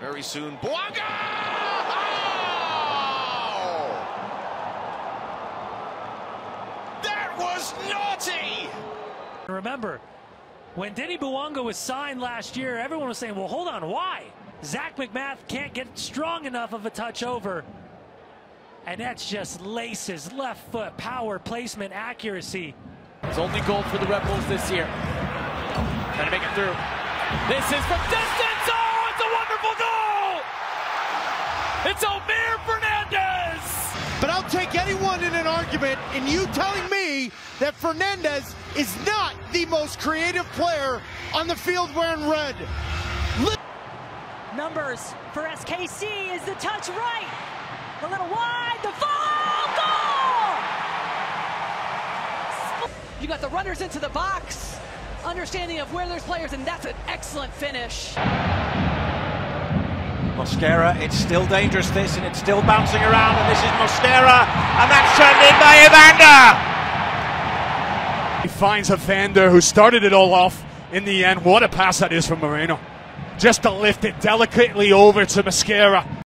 Very soon, Bouanga! Oh! That was naughty! Remember, when Denis Bouanga was signed last year, everyone was saying, well, hold on, why? Zac MacMath can't get strong enough of a touch over. And that's just laces, left foot, power, placement, accuracy. It's only goal for the Red Bulls this year. Trying to make it through. This is from distance. Oh, it's a goal! It's Omir Fernandez! But I'll take anyone in an argument in you telling me that Fernandez is not the most creative player on the field wearing red. Numbers for SKC is the touch right. A little wide, the fall, goal! You got the runners into the box, understanding of where there's players, and that's an excellent finish. Mosquera, it's still dangerous this, and it's still bouncing around, and this is Mosquera, and that's turned in by Evander! He finds Evander, who started it all off in the end. What a pass that is from Moreno. Just to lift it delicately over to Mosquera.